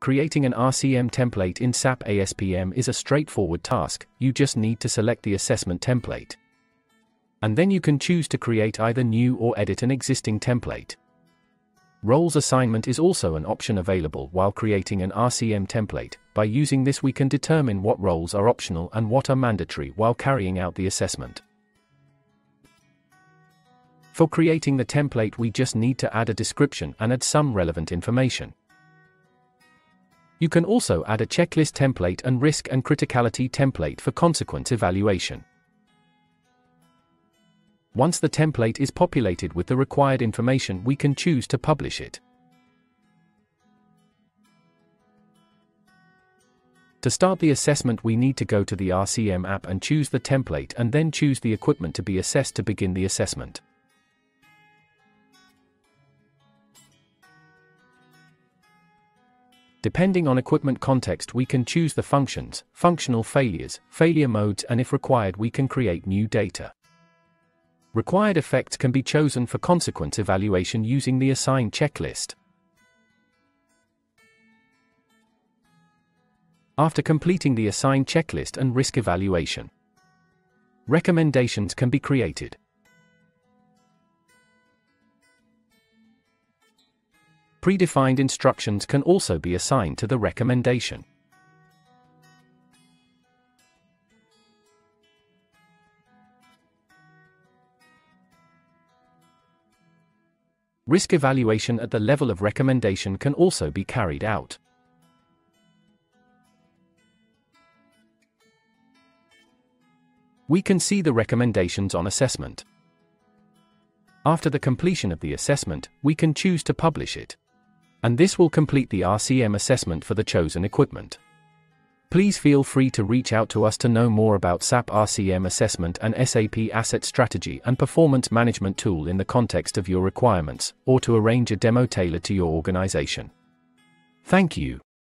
Creating an RCM template in SAP ASPM is a straightforward task, you just need to select the assessment template. And then you can choose to create either new or edit an existing template. Roles assignment is also an option available while creating an RCM template. By using this we can determine what roles are optional and what are mandatory while carrying out the assessment. For creating the template we just need to add a description and add some relevant information. You can also add a checklist template and risk and criticality template for consequence evaluation. Once the template is populated with the required information we can choose to publish it. To start the assessment we need to go to the RCM app and choose the template and then choose the equipment to be assessed to begin the assessment. Depending on equipment context we can choose the functions, functional failures, failure modes and if required we can create new data. Required effects can be chosen for consequence evaluation using the assigned checklist. After completing the assigned checklist and risk evaluation, recommendations can be created. Predefined instructions can also be assigned to the recommendation. Risk evaluation at the level of recommendation can also be carried out. We can see the recommendations on assessment. After the completion of the assessment, we can choose to publish it and this will complete the RCM assessment for the chosen equipment. Please feel free to reach out to us to know more about SAP RCM assessment and SAP Asset Strategy and Performance Management tool in the context of your requirements, or to arrange a demo tailored to your organization. Thank you.